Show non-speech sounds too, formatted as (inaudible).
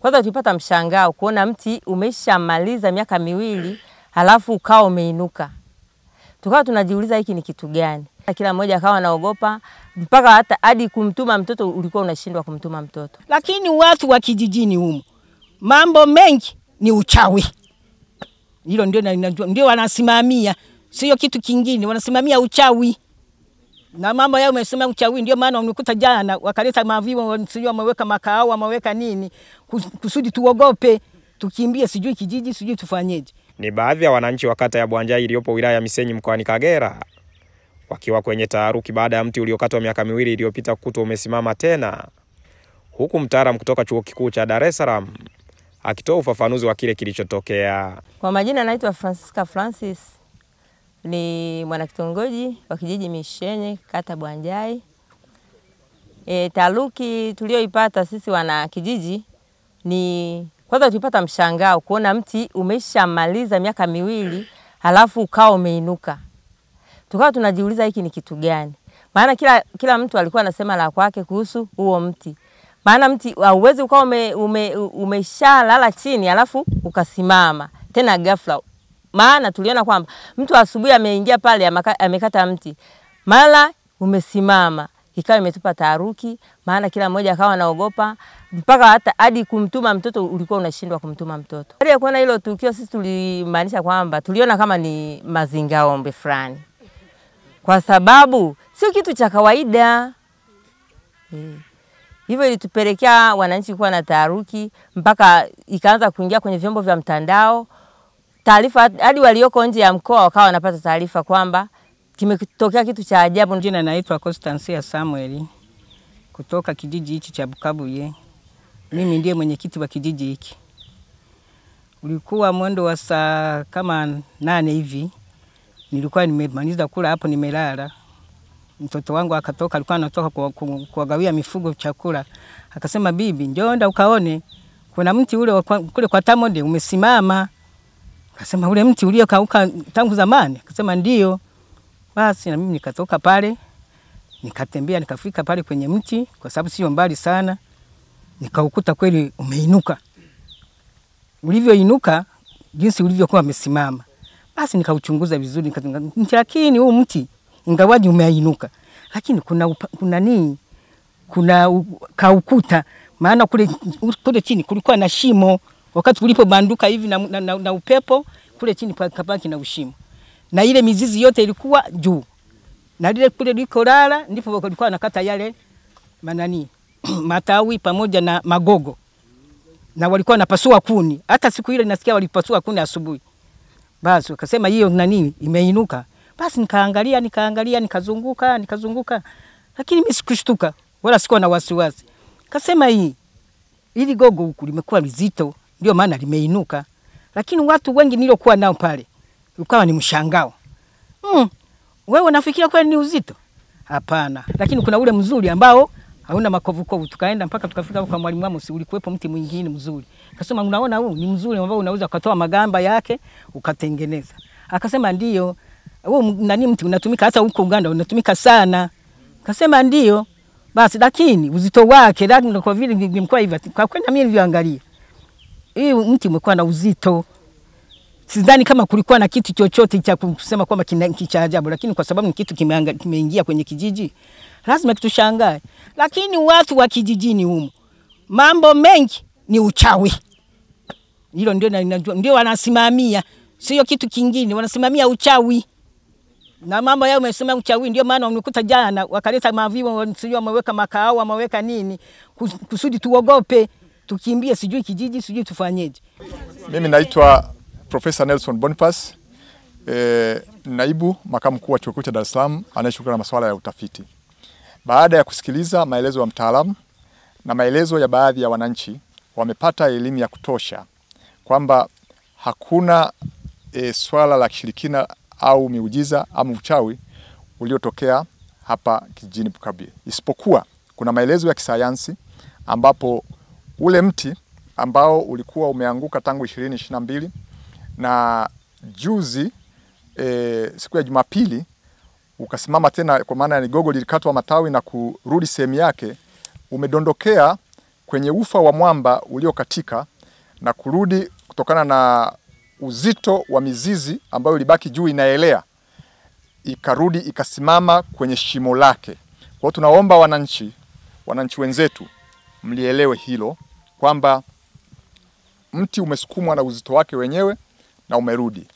Kwanza tulipata mshangao kuona mti umeshamaliza miaka miwili halafu ukawa umeinuka. Tukawa tunajiuliza hiki ni kitu gani? Kila mmoja akawa anaogopa mpaka hata hadi kumtuma mtoto ulikuwa unashindwa kumtuma mtoto. Lakini watu wa kijijini humu mambo mengi ni uchawi, hilo ndio ndio wanasimamia, sio kitu kingine, wanasimamia uchawi na mambo yao umesema uchawi. Ndio maana umekuta jana wakaleta mavivo, sijui wameweka makao, wameweka nini, kusudi tuogope, tukimbie, sijui kijiji, sijui tufanyeje. Ni baadhi ya wananchi wa kata ya Bwanjai iliyopo wilaya ya Misenyi mkoani Kagera wakiwa kwenye taharuki baada ya mti uliokatwa miaka miwili iliyopita kukutwa umesimama tena, huku mtaalamu kutoka chuo kikuu cha Dar es Salaam akitoa ufafanuzi wa kile kilichotokea. Kwa majina anaitwa Francisca Francis, ni mwanakitongoji wa kijiji Mishenye, kata Bwanjai. E, taharuki tulioipata sisi wana kijiji ni kwanza, tulipata mshangao kuona mti umeshamaliza miaka miwili halafu ukawa umeinuka. Tukawa tunajiuliza hiki ni kitu gani? Maana kila, kila mtu alikuwa anasema la kwake kuhusu huo mti maana mti hauwezi ukawa ume, ume, umeshalala chini halafu ukasimama tena ghafla. Maana tuliona kwamba mtu asubuhi ameingia pale amekata mti mara umesimama, ikawa imetupa taharuki, maana kila mmoja akawa anaogopa mpaka hata hadi kumtuma mtoto ulikuwa unashindwa kumtuma mtoto. Baada ya kuona hilo tukio, sisi tulimaanisha kwamba tuliona kama ni mazingaombe fulani, kwa sababu sio kitu cha kawaida eh. Hivyo ilitupelekea wananchi kuwa na taharuki mpaka ikaanza kuingia kwenye vyombo vya mtandao taarifa, hadi walioko nje ya mkoa wakawa wanapata taarifa kwamba kimetokea kitu cha ajabu. Jina naitwa Constancia Samuel kutoka kijiji hichi cha Bukabuye. Mimi ndiye mwenyekiti wa kijiji hiki. Ulikuwa mwendo wa saa kama nane hivi, nilikuwa nimemaliza kula hapo, nimelala. Mtoto wangu akatoka, alikuwa anatoka kuwa- ku- kuwagawia mifugo chakula, akasema, bibi, njoo ukaone kuna mti ule kule kwa Tamode umesimama. Akasema, ule mti uliokauka tangu zamani? Akasema, ndio. Basi na mimi nikatoka pale nikatembea nikafika pale kwenye mti, kwa sababu sio mbali sana, nikaukuta kweli umeinuka. Ulivyoinuka jinsi ulivyokuwa umesimama, basi nikauchunguza vizuri, lakini huu mti ingawaji umeinuka, lakini kuna upa, kuna nini, kuna kaukuta, maana kule kule chini kulikuwa na shimo wakati ulipobanduka hivi na, na, na, na upepo kule chini pakabaki na ushimo, na ile mizizi yote ilikuwa juu na lile kule likolala ndipo walikuwa wanakata yale manani (clears throat) matawi pamoja na magogo, na walikuwa wanapasua kuni. Hata siku ile nasikia walipasua kuni asubuhi. Basi wakasema hiyo nani imeinuka. Basi nikaangalia nikaangalia nikazunguka nikazunguka, lakini mimi sikushtuka wala sikuwa na wasiwasi. Kasema hii ili gogo huku limekuwa lizito, ndio maana limeinuka. Lakini watu wengi niliokuwa nao pale ukawa ni mshangao mm, wewe unafikiria kweli ni uzito? Hapana, lakini kuna ule mzuri ambao hauna makovukovu. Tukaenda mpaka tukafika kwa mwalimu si ulikuwepo mti mwingine mzuri. Akasema unaona huu ni mzuri ambao unaweza ukatoa magamba yake ukatengeneza. Akasema ndio, huu nani mti unatumika hata huko Uganda unatumika sana. Akasema ndio. Basi lakini uzito wake lakini kwa vile nimekuwa hivyo, kwa kweli mimi nilivyoangalia hii mti umekuwa na uzito sidhani kama kulikuwa na kitu chochote cha kusema kwamba kina- ki cha ajabu, lakini kwa sababu ni kitu kimeanga- kimeingia kwenye kijiji lazima kitushangae. Lakini watu wa kijijini humo mambo mengi ni uchawi, hilo ndio ninajua, ndio wanasimamia, sio kitu kingine, wanasimamia uchawi na mambo yao umesema uchawi. Ndio maana umekuta jana wakaleta mavivo, sijui wameweka makao, wameweka nini, kusudi tuogope, tukimbie, sijui kijiji, sijui tufanyeje. Mimi naitwa Profesa Nelson Boniface, e, naibu makamu mkuu wa chuo kikuu cha Dar es Salaam anayeshughulika na masuala ya utafiti. Baada ya kusikiliza maelezo ya mtaalamu na maelezo ya baadhi ya wananchi, wamepata elimu ya kutosha kwamba hakuna e, swala la kishirikina au miujiza ama uchawi uliotokea hapa kijijini Bukabuye, isipokuwa kuna maelezo ya kisayansi ambapo ule mti ambao ulikuwa umeanguka tangu ishirini ishirini na mbili na juzi e, siku ya Jumapili ukasimama tena, kwa maana ya gogo lilikatwa matawi na kurudi sehemu yake, umedondokea kwenye ufa wa mwamba uliokatika na kurudi kutokana na uzito wa mizizi ambayo ilibaki juu inaelea, ikarudi ikasimama kwenye shimo lake. Kwa hiyo tunaomba wananchi, wananchi wenzetu mlielewe hilo kwamba mti umesukumwa na uzito wake wenyewe na umerudi.